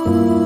Oh.